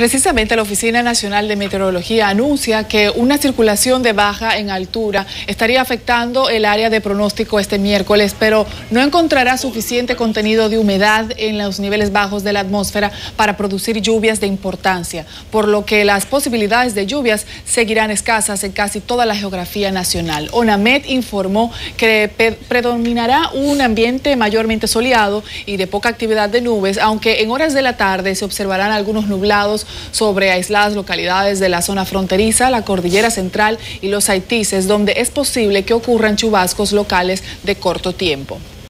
Precisamente la Oficina Nacional de Meteorología anuncia que una circulación de baja en altura estaría afectando el área de pronóstico este miércoles, pero no encontrará suficiente contenido de humedad en los niveles bajos de la atmósfera para producir lluvias de importancia, por lo que las posibilidades de lluvias seguirán escasas en casi toda la geografía nacional. ONAMED informó que predominará un ambiente mayormente soleado y de poca actividad de nubes, aunque en horas de la tarde se observarán algunos nublados sobre aisladas localidades de la zona fronteriza, la cordillera central y los Haitises, donde es posible que ocurran chubascos locales de corto tiempo.